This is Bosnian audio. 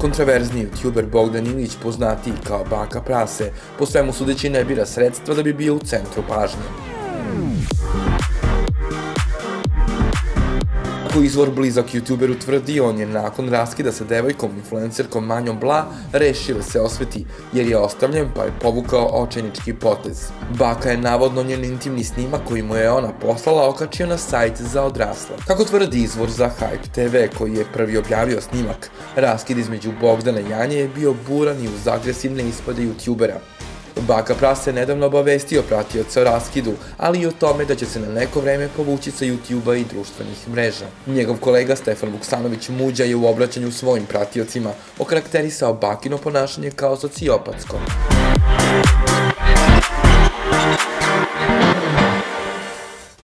Kontraverzni youtuber Bogdan Ilić, poznati kao Baka Prase, po svemu sudeći ne bira sredstva da bi bio u centru pažnje. Kako izvor blizak youtuberu tvrdi, on je nakon raskida sa devojkom influencerkom Manjom Bla rešio da se osveti jer je ostavljen pa je povukao očajnički potez. Baka je navodno njen intimni snimak koji mu je ona poslala okačio na sajt za odrasle. Kako tvrdi izvor za Hype TV koji je prvi objavio snimak, raskid između Bogdana i Janje je bio buran i uz agresivne ispade youtubera. Baka Prase nedavno obavestio pratioca o raskidu, ali i o tome da će se na neko vreme povući sa YouTube-a i društvenih mreža. Njegov kolega Stefan Vuksanović Muđa je u obraćanju svojim pratiocima okarakterisao Bakino ponašanje kao sociopatsko.